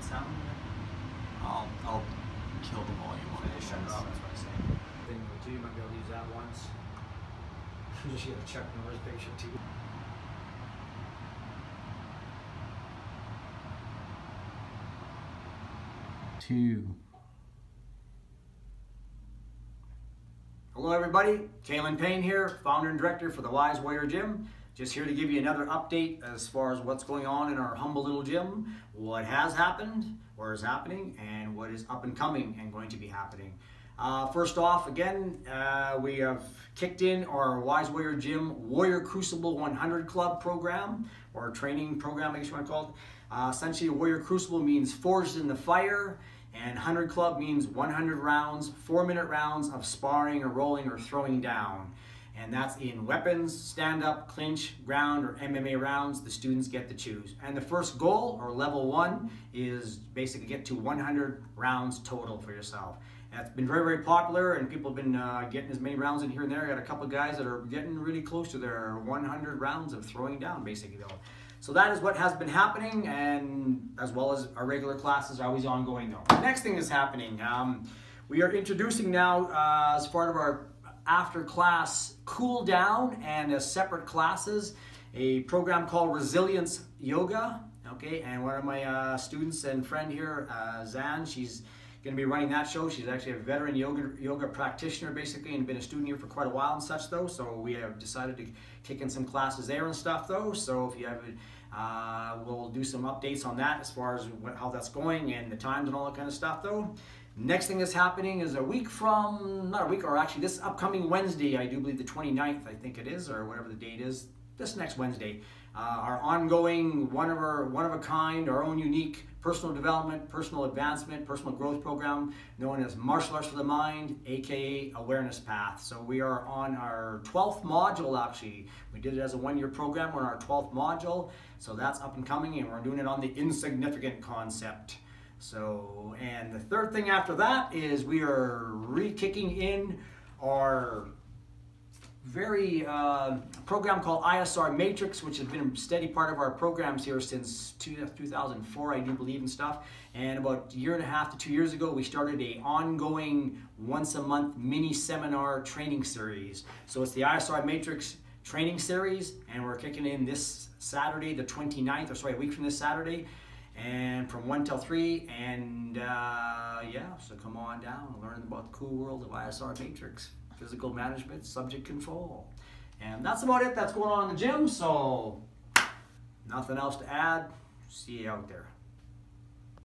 sound? I'll, I'll kill the volume on Yeah, it. shut it off, that's what I say. Thing too, you might be able to use that once. Just get a Chuck Norris picture too. Two. Hello everybody, Calen Paine here, founder and director for the Wise Warrior Gym. Just here to give you another update as far as what's going on in our humble little gym, what has happened, what is happening, and what is up and coming and going to be happening. Uh, first off, again, uh, we have kicked in our Wise Warrior Gym Warrior Crucible 100 Club program, or training program, I guess you want to call it. Uh, essentially, Warrior Crucible means forged in the fire, and 100 Club means 100 rounds, four minute rounds of sparring or rolling or throwing down. And that's in weapons, stand up, clinch, ground, or MMA rounds. The students get to choose. And the first goal, or level one, is basically get to 100 rounds total for yourself. It's been very, very popular, and people have been uh, getting as many rounds in here and there. I got a couple guys that are getting really close to their 100 rounds of throwing down, basically, though. So that is what has been happening, and as well as our regular classes are always ongoing, though. The next thing is happening. Um, we are introducing now, uh, as part of our after class cool down and separate classes, a program called Resilience Yoga. Okay, and one of my uh, students and friend here, uh, Zan, she's going to be running that show. She's actually a veteran yoga yoga practitioner, basically, and been a student here for quite a while and such, though. So we have decided to kick in some classes there and stuff, though. So if you have, uh, we'll do some updates on that as far as how that's going and the times and all that kind of stuff, though. Next thing that's happening is a week from, not a week, or actually this upcoming Wednesday, I do believe the 29th, I think it is, or whatever the date is, this next Wednesday. Uh, our ongoing, one of our, one of a kind, our own unique personal development, personal advancement, personal growth program known as Martial Arts for the Mind, aka Awareness Path. So we are on our 12th module actually. We did it as a one-year program. We're on our 12th module. So that's up and coming and we're doing it on the insignificant concept. So, and the third thing after that is we are re-kicking in our very uh, program called ISR Matrix, which has been a steady part of our programs here since two, 2004, I do believe, and stuff. And about a year and a half to two years ago, we started a ongoing once a month mini seminar training series. So it's the ISR Matrix training series, and we're kicking in this Saturday, the 29th, or sorry, a week from this Saturday and from 1 till 3 and uh, yeah so come on down and learn about the cool world of isr matrix physical management subject control. And that's about it that's going on in the gym so nothing else to add. See you out there